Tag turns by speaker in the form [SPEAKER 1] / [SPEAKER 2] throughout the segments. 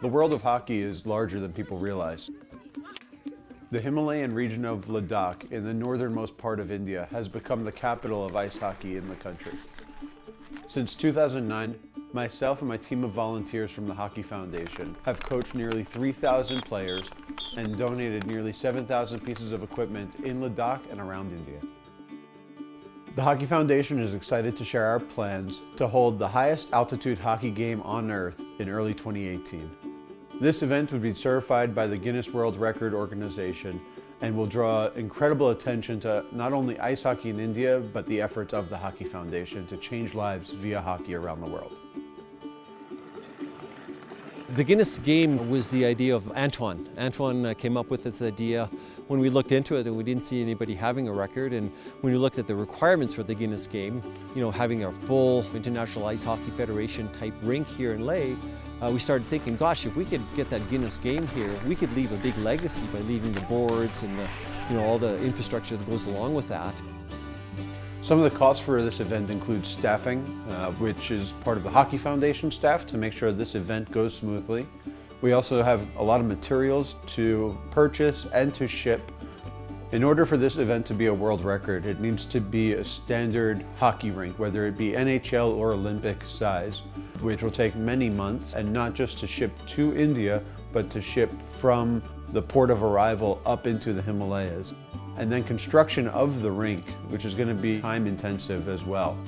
[SPEAKER 1] The world of hockey is larger than people realize. The Himalayan region of Ladakh in the northernmost part of India has become the capital of ice hockey in the country. Since 2009, myself and my team of volunteers from the Hockey Foundation have coached nearly 3,000 players and donated nearly 7,000 pieces of equipment in Ladakh and around India. The Hockey Foundation is excited to share our plans to hold the highest altitude hockey game on earth in early 2018. This event would be certified by the Guinness World Record Organization and will draw incredible attention to not only ice hockey in India, but the efforts of the Hockey Foundation to change lives via hockey around the world.
[SPEAKER 2] The Guinness game was the idea of Antoine. Antoine uh, came up with this idea when we looked into it and we didn't see anybody having a record and when we looked at the requirements for the Guinness game, you know, having a full International Ice Hockey Federation type rink here in Leh, uh, we started thinking, gosh, if we could get that Guinness game here, we could leave a big legacy by leaving the boards and the, you know, all the infrastructure that goes along with that.
[SPEAKER 1] Some of the costs for this event include staffing, uh, which is part of the Hockey Foundation staff to make sure this event goes smoothly. We also have a lot of materials to purchase and to ship. In order for this event to be a world record, it needs to be a standard hockey rink, whether it be NHL or Olympic size, which will take many months, and not just to ship to India, but to ship from the port of arrival up into the Himalayas and then construction of the rink, which is going to be time intensive as well.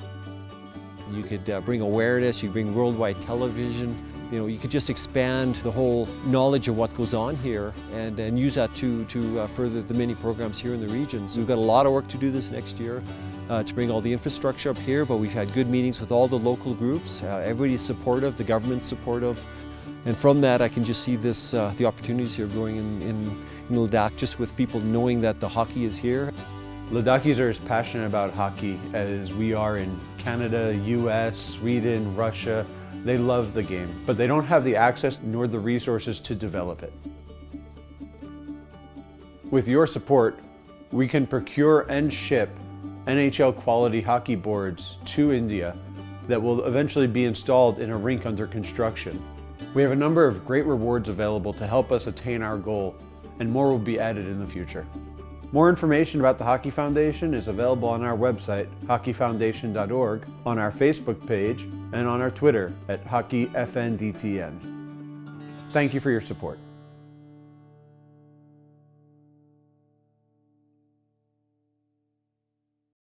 [SPEAKER 2] You could uh, bring awareness, you bring worldwide television, you know, you could just expand the whole knowledge of what goes on here and, and use that to, to uh, further the many programs here in the region. So we've got a lot of work to do this next year uh, to bring all the infrastructure up here, but we've had good meetings with all the local groups. Uh, everybody's supportive, the government's supportive. And from that, I can just see this, uh, the opportunities here growing in, in, in Ladakh, just with people knowing that the hockey is here.
[SPEAKER 1] Ladakhis are as passionate about hockey as we are in Canada, US, Sweden, Russia. They love the game, but they don't have the access nor the resources to develop it. With your support, we can procure and ship NHL quality hockey boards to India that will eventually be installed in a rink under construction. We have a number of great rewards available to help us attain our goal, and more will be added in the future. More information about the Hockey Foundation is available on our website, hockeyfoundation.org, on our Facebook page, and on our Twitter at HockeyFNDTN. Thank you for your support.